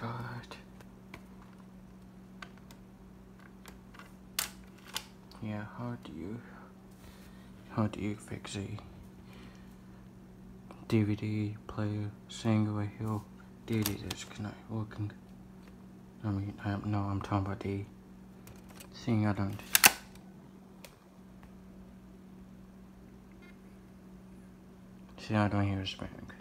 god. Yeah, how do you how do you fix a DVD player saying away your DVD disc not working? I mean, I no, I'm talking about the thing I don't. See, I don't hear a spank.